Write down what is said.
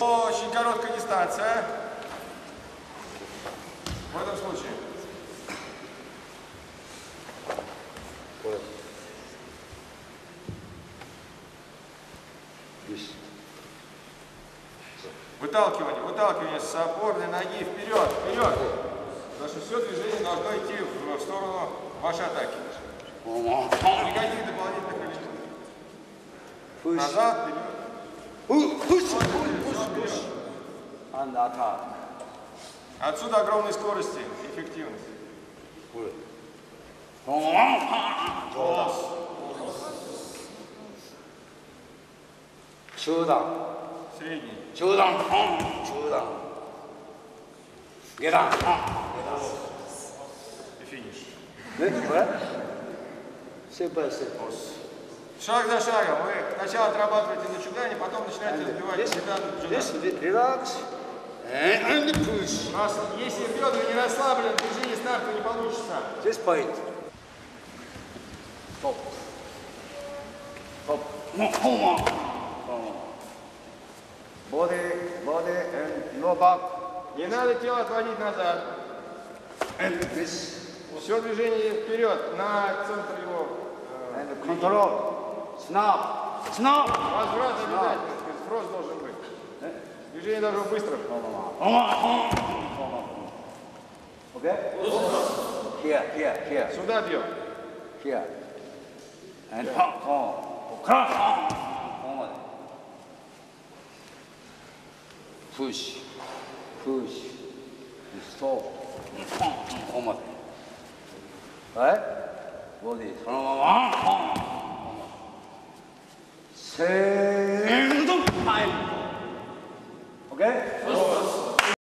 Очень короткая дистанция. В этом случае. Выталкивание, выталкивание с опорной ноги вперед, вперед. Потому что все движение должно идти в, в сторону вашей атаки. Никаких дополнительных элементов. Назад, вперед. Push, push, push, push. And attack. Отсюда огромные скорости, эффективность. Голос. Чудо. Средний. Чудо. Чудо. Геда. И финиш. Все пасы. Шаг за шагом. Вы сначала отрабатываете на чугане, потом начинаете разбивать. чудан. здесь, релакс. And, push. У нас, если бедра не расслаблены, движение старта не получится. This point. Top. Top. Body, body and lower back. Не надо тело отводить назад. And this. Все движение вперед, на центр его. And control. Snap. Snap. Возврат обязательно, спрос должен быть. Движение должно быть быстро. Okay? Here, here, here, Сюда бьем. here. And oh, cross. Forward. Push, push, stop. Forward. Right? Body. Same time. ve